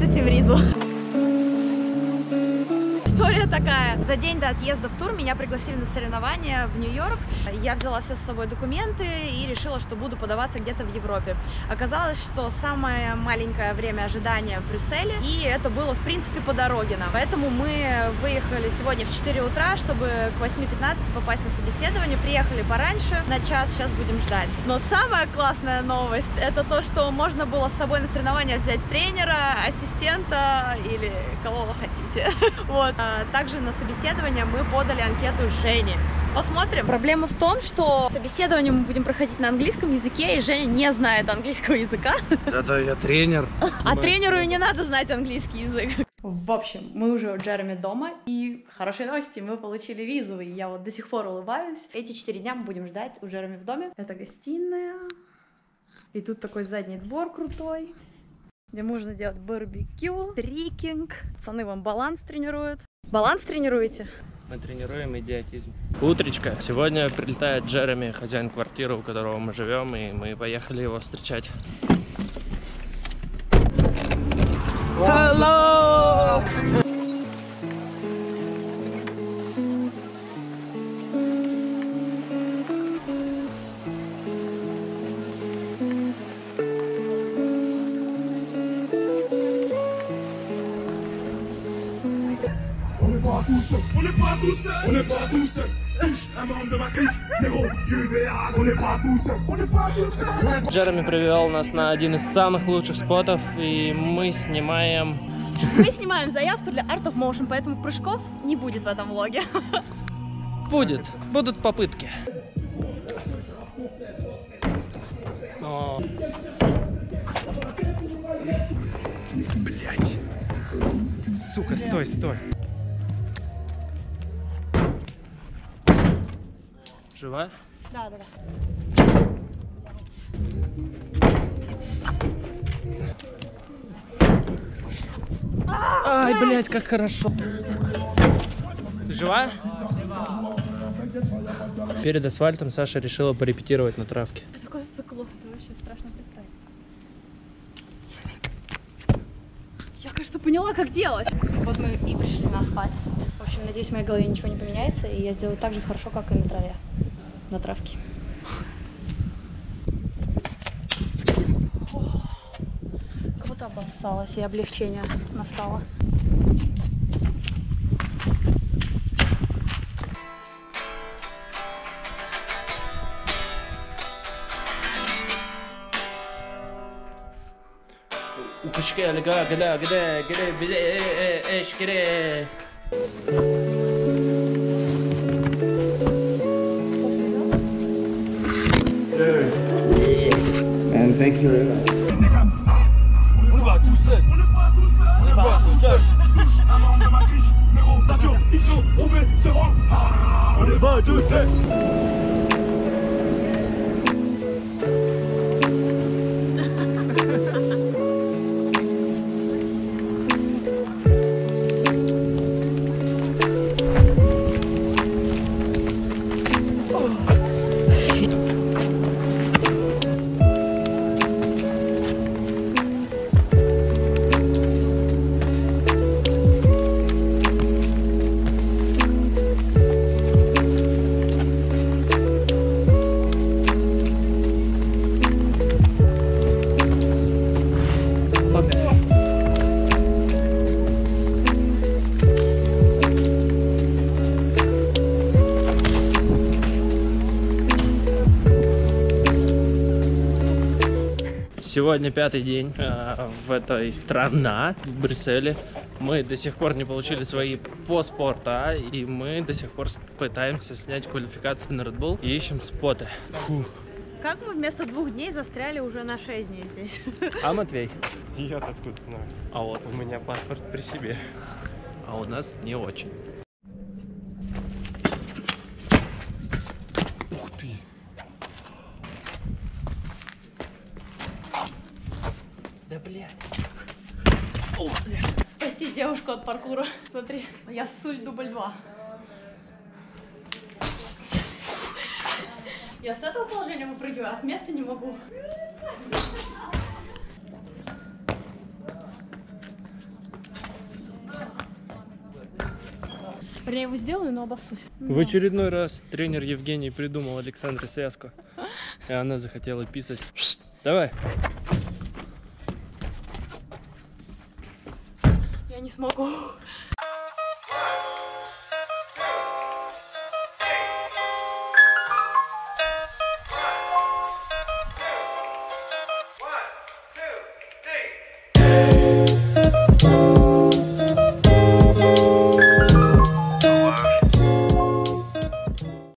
Niestety cię wrizło. История такая. За день до отъезда в тур меня пригласили на соревнования в Нью-Йорк. Я взяла все с собой документы и решила, что буду подаваться где-то в Европе. Оказалось, что самое маленькое время ожидания в Брюсселе, и это было, в принципе, по дороге нам. Поэтому мы выехали сегодня в 4 утра, чтобы к 8.15 попасть на собеседование. Приехали пораньше, на час, сейчас будем ждать. Но самая классная новость, это то, что можно было с собой на соревнования взять тренера, ассистента или кого вы хотите. Вот. Также на собеседование мы подали анкету Жене. Посмотрим. Проблема в том, что собеседование мы будем проходить на английском языке, и Женя не знает английского языка. Зато я тренер. А тренеру и не надо знать английский язык. В общем, мы уже у Джереми дома, и хорошие новости, мы получили визу, и я вот до сих пор улыбаюсь. Эти четыре дня мы будем ждать у Джереми в доме. Это гостиная, и тут такой задний двор крутой, где можно делать барбекю, трикинг. Пацаны вам баланс тренируют. Баланс тренируете? Мы тренируем идиотизм. Утречка. Сегодня прилетает Джереми, хозяин квартиры, у которого мы живем, и мы поехали его встречать. On n'est pas tous seuls, on n'est pas tous seuls. Джереми привел нас на один из самых лучших спотов, и мы снимаем... Мы снимаем заявку для Art of Motion, поэтому прыжков не будет в этом влоге. Будет, будут попытки. О. Блять. Сука, стой, стой. Жива? Да, да. Ай, блядь, как хорошо. Ты жива? Перед асфальтом Саша решила порепетировать на травке. Такое стекло, это вообще страшно представить. Я, кажется, поняла, как делать. Вот мы и пришли на асфальт. В общем, надеюсь, в моей голове ничего не поменяется, и я сделаю так же хорошо, как и на траве. На травке. Как будто обоссалась, и облегчение настало. Укушке, га, гля, гля, гля, биле, эш, гля. And thank you very much. On n'est pas tous seuls, on n'est pas tous seuls, on n'est pas tous seuls. Touche un membre de ma clique, négro, Nacho, Ixo, Oubé, c'est bon. Ah, On n'est pas tous seuls. Сегодня пятый день э, в этой стране, в Брюсселе. Мы до сих пор не получили свои паспорта, и мы до сих пор пытаемся снять квалификацию на Red Bull и ищем споты. Фу. Как мы вместо двух дней застряли уже на шесть дней здесь? А Матвей? Я откуда знаю? А вот, У меня паспорт при себе. а у нас не очень. О. Спасти девушку от паркура. Смотри, я суль дубль два. Я с этого положения выпрыгиваю, а с места не могу. Я его сделаю, но обоссусь. Но. В очередной раз тренер Евгений придумал Александре связку. И она захотела писать. Давай. Я не смогу.